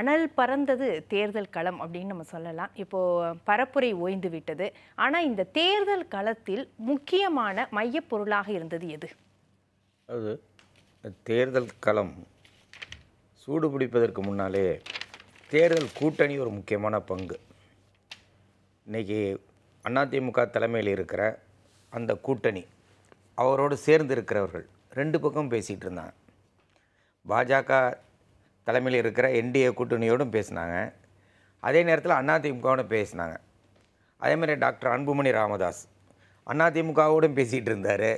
அனல் பறந்தது தேர்தல் களம் அப்படின்னு நம்ம சொல்லலாம். இப்போது பரப்புரை ஓய்ந்து விட்டது. ஆனால் இந்த தேர்தல் களத்தில் முக்கியமான மையப்பொருளாக இருந்தது எது? அது தேர்தல் களம் சூடு பிடிப்பதற்கு முன்னாலே தேர்தல் கூட்டணி ஒரு முக்கியமான பங்கு. இன்றைக்கி அதிமுக தலைமையில் இருக்கிற அந்த கூட்டணி அவரோடு சேர்ந்து இருக்கிறவர்கள் ரெண்டு பக்கம் பேசிகிட்டு இருந்தாங்க. பாஜக தலைமையில் இருக்கிற என்டிஏ கூட்டணியோடும் பேசினாங்க. அதே நேரத்தில் அதிமுகவோட பேசினாங்க. அதே மாதிரி டாக்டர் அன்புமணி ராமதாஸ் அதிமுகவோடும் பேசிகிட்டு இருந்தார்.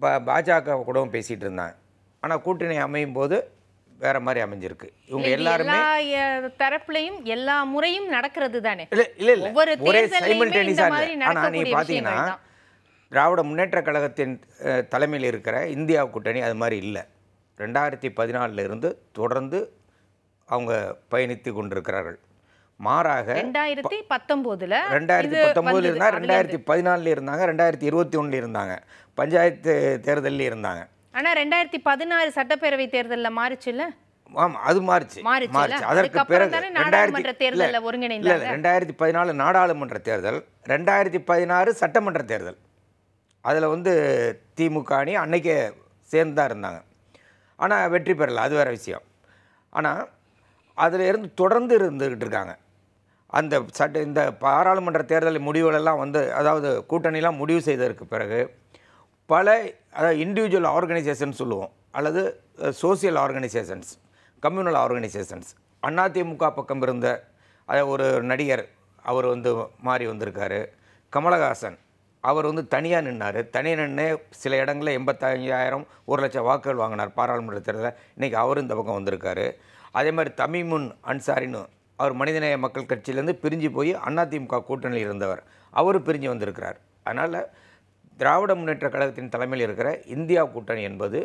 பா பாஜக கூடவும் பேசிகிட்டு இருந்தாங்க. ஆனால் கூட்டணி அமையும் போது வேற மாதிரி அமைஞ்சிருக்கு. இவங்க எல்லாருமே தரப்புலையும் எல்லா முறையும் நடக்கிறது தானே? இல்ல இல்ல இல்ல. ஒவ்வொரு ஒரே தேர்தல்லையுமே இந்த simultaneous-ஆ மாதிரி இல்ல. ஆனா நீ பார்த்தீங்கன்னா. திராவிட முன்னேற்ற கழகத்தின் தலைமையில் இருக்கிற இந்தியா கூட்டணி அது மாதிரி இல்லை. ரெண்டாயிரத்தி பதினாலில் இருந்து தொடர்ந்து அவங்க பயணித்து கொண்டிருக்கிறார்கள். மாறாக ரெண்டாயிரத்தி பத்தொன்பதுல ரெண்டாயிரத்தி பத்தொம்போதுல அதுல ரெண்டாயிரத்தி பதினாலில் இருந்தாங்க ரெண்டாயிரத்தி இருபத்தி ஒன்றில் இருந்தாங்க. பஞ்சாயத்து தேர்தலில் இருந்தாங்க. ஆனா ரெண்டாயிரத்தி பதினாறு சட்டப்பேரவை தேர்தல்ல மாறுச்சுல்ல? ஆமாம் அது மாறுச்சு? மாறுச்சு. அதற்கு பிறகு நாடாளுமன்ற தேர்தல்ல. இல்ல, ரெண்டாயிரத்தி பதினாலு நாடாளுமன்ற தேர்தல் ரெண்டாயிரத்தி பதினாறு சட்டமன்ற தேர்தல். அதில் வந்து திமுக அணி அன்னைக்கே சேர்ந்து தான் இருந்தாங்க. ஆனால் வெற்றி பெறலை அது வேறு விஷயம். ஆனால் அதில் இருந்து தொடர்ந்து இருந்துக்கிட்டு இருக்காங்க. அந்த சட்ட இந்த பாராளுமன்ற தேர்தல் முடிவுகளெல்லாம் வந்து அதாவது கூட்டணிலாம் முடிவு செய்ததற்கு பிறகு பல அதாவது இண்டிவிஜுவல் ஆர்கனைசேஷன் சொல்லுவோம் அல்லது social organisations communal organisations AIADMK பக்கம் இருந்த அதாவது ஒரு நடிகர் அவர் வந்து மாறி வந்திருக்காரு. கமலஹாசன் அவர் வந்து தனியாக நின்னார். தனியாக நின்று சில இடங்களில் எண்பத்தஞ்சாயிரம் ஒரு லட்சம் வாக்குகள் வாங்கினார் பாராளுமன்ற தேர்தலில் இன்றைக்கி அவரும் இந்த பக்கம் வந்திருக்காரு. அதே மாதிரி தமிமுன் அன்சாரின்னு அவர் மனிதநேய மக்கள் கட்சியிலேருந்து பிரிஞ்சு போய் அதிமுக கூட்டணியில் இருந்தவர். அவரும் பிரிஞ்சு வந்திருக்கிறார். அதனால் திராவிட முன்னேற்ற கழகத்தின் தலைமையில் இருக்கிற இந்தியா கூட்டணி என்பது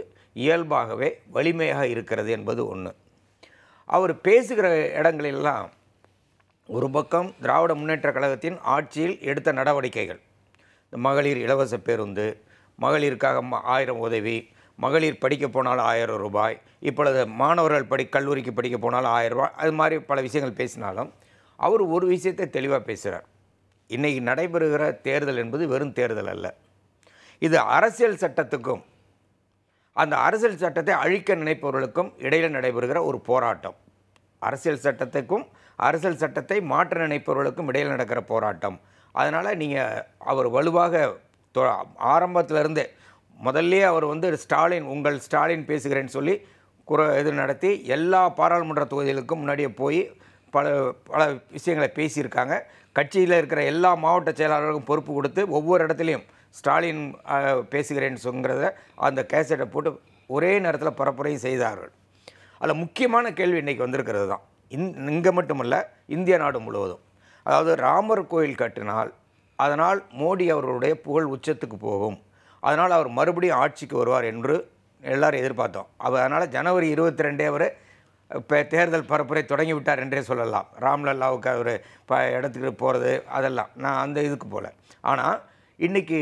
இயல்பாகவே வலிமையாக இருக்கிறது என்பது ஒன்று அவர் பேசுகிற இடங்களெல்லாம் ஒரு பக்கம் திராவிட முன்னேற்ற கழகத்தின் ஆட்சியில் எடுத்த நடவடிக்கைகள். மகளிர் இலவச பேருந்து மகளிருக்காக ஆயிரம் உதவி மகளிர் படிக்க போனால் ஆயிரம் ரூபாய் இப்பொழுது மாணவர்கள் படி கல்லூரிக்கு படிக்க போனால் ஆயிரம் ரூபாய் அது மாதிரி பல விஷயங்கள் பேசினாலும் அவர் ஒரு விஷயத்தை தெளிவாக பேசுகிறார் இன்றைக்கி நடைபெறுகிற தேர்தல் என்பது வெறும் தேர்தல் அல்ல. இது அரசியல் சட்டத்துக்கும் அந்த அரசியல் சட்டத்தை அழிக்க நினைப்பவர்களுக்கும் இடையில் நடைபெறுகிற ஒரு போராட்டம். அரசியல் சட்டத்துக்கும் அரசியல் சட்டத்தை மாற்ற நினைப்பவர்களுக்கும் இடையில் நடக்கிற போராட்டம். அதனால் நீங்கள் அவர் வலுவாக தொ- ஆரம்பத்திலிருந்தே அவர் வந்து ஸ்டாலின் உங்கள் ஸ்டாலின் பேசுகிறேன்னு சொல்லி குற இது நடத்தி எல்லா பாராளுமன்ற தொகுதிகளுக்கும் முன்னாடியே போய் பல பல விஷயங்களை பேசியிருக்காங்க. கட்சியில் இருக்கிற எல்லா மாவட்ட செயலாளர்களுக்கும் பொறுப்பு கொடுத்து ஒவ்வொரு இடத்துலையும் ஸ்டாலின் பேசுகிறேன்னு சொல்கிறத அந்த கேசட்டை போட்டு ஒரே நேரத்தில் பரப்புரையும் செய்தார்கள். அதில் முக்கியமான கேள்வி இன்றைக்கி வந்திருக்கிறது தான். இந் இங்கே மட்டுமல்ல இந்திய நாடு முழுவதும். அதாவது ராமர் கோயில் கட்டினால் அதனால் மோடி அவர்களுடைய புகழ் உச்சத்துக்கு போகும். அதனால் அவர் மறுபடியும் ஆட்சிக்கு வருவார் என்று எல்லாரும் எதிர்பார்த்தோம். அவர் அதனால் ஜனவரி இருபத்தி ரெண்டே அவர் இப்போ தேர்தல் பரப்புரை தொடங்கி விட்டார் என்றே சொல்லலாம். ராம்லல்லாவுக்கு அவர் ப இடத்துக்கு போகிறது அதெல்லாம். நான் அந்த இதுக்கு போகல ஆனால் இன்றைக்கி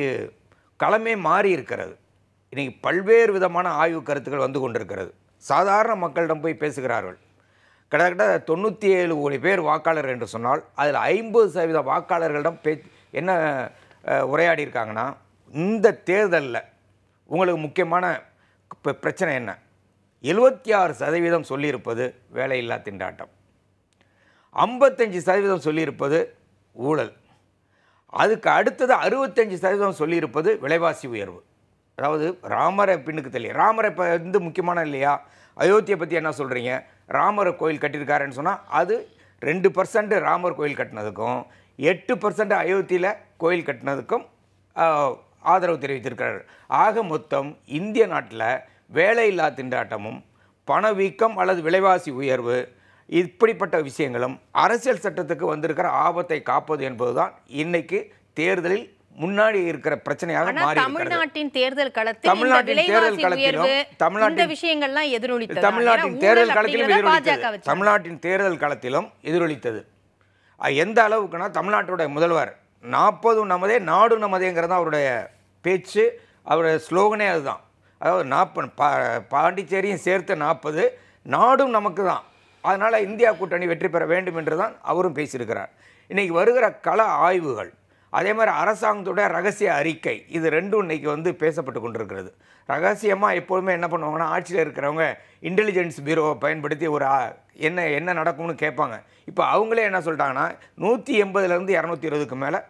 களமே மாறி இருக்கிறது. இன்றைக்கி பல்வேறு விதமான ஆய்வு கருத்துக்கள் வந்து கொண்டிருக்கிறது. சாதாரண மக்களிடம் போய் பேசுகிறார்கள். கிட்டத்தட்ட தொண்ணூற்றி ஏழு கோடி பேர் வாக்காளர் என்று சொன்னால் அதில் ஐம்பது சதவீத வாக்காளர்களிடம் பே என்ன உரையாடி இருக்காங்கன்னா இந்த தேர்தலில் உங்களுக்கு முக்கியமான ப- பிரச்சனை என்ன? எழுபத்தி ஆறு சதவீதம் சொல்லியிருப்பது வேலையில்லா திண்டாட்டம். ஐம்பத்தஞ்சு சதவீதம் சொல்லியிருப்பது ஊழல். அதுக்கு அடுத்தது அறுபத்தஞ்சு சதவீதம் சொல்லியிருப்பது விலைவாசி உயர்வு. அதாவது ராமரை பின்னுக்கு தெரியல ராமரை இப்போ வந்து முக்கியமான இல்லையா? அயோத்தியை பற்றி என்ன சொல்கிறீங்க ராமர் கோயில் கட்டியிருக்காருன்னு சொன்னால் அது ரெண்டு பர்சன்ட் ராமர் கோயில் கட்டினதுக்கும் எட்டு பர்சன்ட் அயோத்தியில் கோயில் கட்டினதுக்கும் ஆதரவு தெரிவித்திருக்கிறார். ஆக மொத்தம் இந்திய நாட்டில் வேலையில்லா திண்டாட்டமும் பணவீக்கம் அல்லது விலைவாசி உயர்வு இப்படிப்பட்ட விஷயங்களும் அரசியல் சட்டத்துக்கு வந்திருக்கிற ஆபத்தை காப்பது என்பதுதான் இன்றைக்கு தேர்தலில் முன்னாடி இருக்கிற பிரச்சனையாக மாறி தமிழ்நாட்டின் தேர்தல் களத்தில் தமிழ்நாட்டின் தேர்தல் களத்திலும் தமிழ்நாட்டின் விஷயங்கள்லாம் எதிரொலித்தது? தமிழ்நாட்டின் தேர்தல் களத்திலும் எதிரொலித்தது. தமிழ்நாட்டின் தேர்தல் களத்திலும் எதிரொலித்தது. எந்த அளவுக்குன்னா தமிழ்நாட்டுடைய முதல்வர் நாற்பதும் நமதே நாடு நமதேங்கிறது தான் அவருடைய பேச்சு அவருடைய ஸ்லோகனே அதுதான். அதாவது நாற்பது பா பாண்டிச்சேரியும் சேர்த்து நாற்பது நாடும் நமக்கு தான். அதனால் இந்தியா கூட்டணி வெற்றி பெற வேண்டும் என்று தான் அவரும் பேசியிருக்கிறார். இன்னைக்கு வருகிற கள ஆய்வுகள் அதே மாதிரி அரசாங்கத்தோட ரகசிய அறிக்கை இது ரெண்டும் இன்றைக்கி வந்து பேசப்பட்டு கொண்டிருக்கிறது. ரகசியமாக எப்போதுமே என்ன பண்ணுவாங்கன்னா ஆட்சியில் இருக்கிறவங்க இன்டெலிஜென்ஸ் பீரோவை பயன்படுத்தி ஒரு என்ன என்ன நடக்கும்னு கேட்பாங்க. இப்போ அவங்களே என்ன சொல்லிட்டாங்கன்னா நூற்றி எண்பதுலேருந்து இரநூத்தி இருபதுக்கு மேலே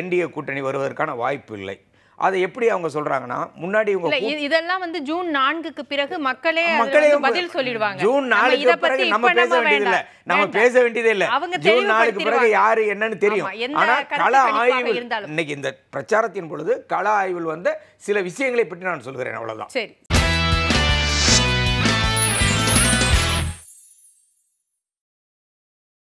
என்டிஏ கூட்டணி வருவதற்கான வாய்ப்பு இல்லை. அதை எப்படி அவங்க சொல்கிறாங்கன்னா முன்னாடி இவங்க இதெல்லாம் வந்து ஜூன் நான்குக்கு பிறகு மக்களே மக்களே பதில் சொல்லிடுவாங்க ஜூன் நாலுக்கு பிறகு நம்ம பேச வேண்டியது இல்ல. நம்ம. பேச வேண்டியதே இல்ல அவங்க ஜூன் நாலுக்கு பிறகு. யாரு என்னன்னு தெரியும் ஆனா கள ஆய்வு. இன்னைக்கு இந்த பிரச்சாரத்தின் பொழுது கள ஆய்வில் வந்த சில விஷயங்களை பற்றி நான் சொல்கிறேன் அவ்வளவுதான் சரி